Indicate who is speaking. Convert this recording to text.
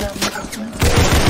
Speaker 1: Yanlış.